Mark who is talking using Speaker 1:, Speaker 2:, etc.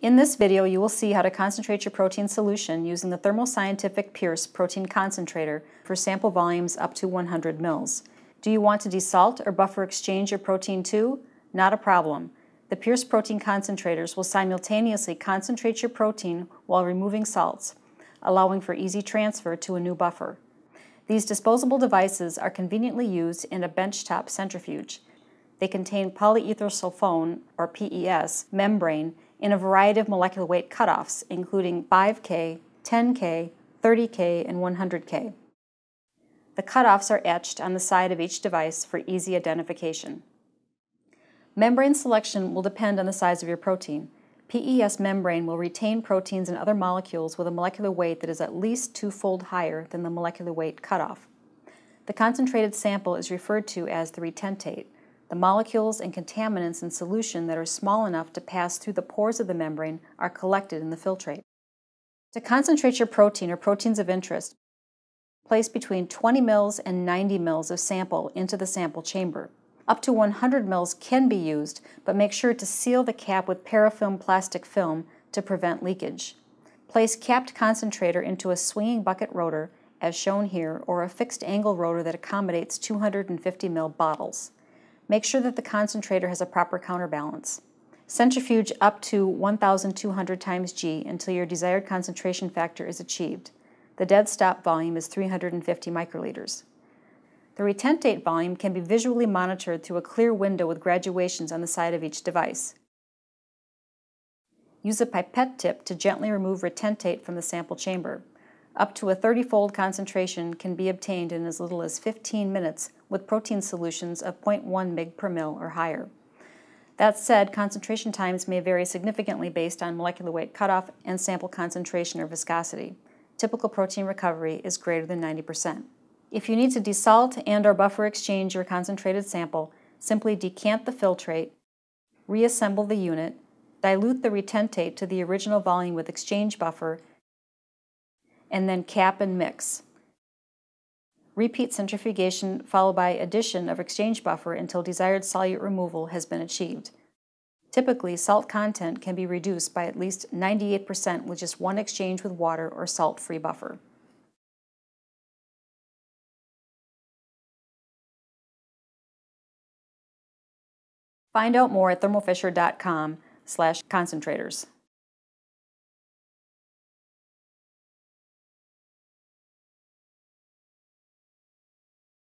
Speaker 1: In this video, you will see how to concentrate your protein solution using the Thermo Scientific Pierce Protein Concentrator for sample volumes up to 100 mils. Do you want to desalt or buffer exchange your protein too? Not a problem. The Pierce Protein Concentrators will simultaneously concentrate your protein while removing salts, allowing for easy transfer to a new buffer. These disposable devices are conveniently used in a benchtop centrifuge. They contain polyethersulfone, or PES, membrane in a variety of molecular weight cutoffs, including 5K, 10K, 30K, and 100K. The cutoffs are etched on the side of each device for easy identification. Membrane selection will depend on the size of your protein. PES membrane will retain proteins and other molecules with a molecular weight that is at least twofold higher than the molecular weight cutoff. The concentrated sample is referred to as the retentate, the molecules and contaminants in solution that are small enough to pass through the pores of the membrane are collected in the filtrate. To concentrate your protein or proteins of interest, place between 20 mils and 90 mils of sample into the sample chamber. Up to 100 mils can be used, but make sure to seal the cap with parafilm plastic film to prevent leakage. Place capped concentrator into a swinging bucket rotor, as shown here, or a fixed angle rotor that accommodates 250 mil bottles. Make sure that the concentrator has a proper counterbalance. Centrifuge up to 1200 times G until your desired concentration factor is achieved. The dead stop volume is 350 microliters. The retentate volume can be visually monitored through a clear window with graduations on the side of each device. Use a pipette tip to gently remove retentate from the sample chamber. Up to a 30-fold concentration can be obtained in as little as 15 minutes with protein solutions of 0.1 mg per mil or higher. That said, concentration times may vary significantly based on molecular weight cutoff and sample concentration or viscosity. Typical protein recovery is greater than 90%. If you need to desalt and or buffer exchange your concentrated sample, simply decant the filtrate, reassemble the unit, dilute the retentate to the original volume with exchange buffer, and then cap and mix. Repeat centrifugation followed by addition of exchange buffer until desired solute removal has been achieved. Typically, salt content can be reduced by at least 98% with just one exchange with water or salt-free buffer. Find out more at thermofisher.com slash concentrators.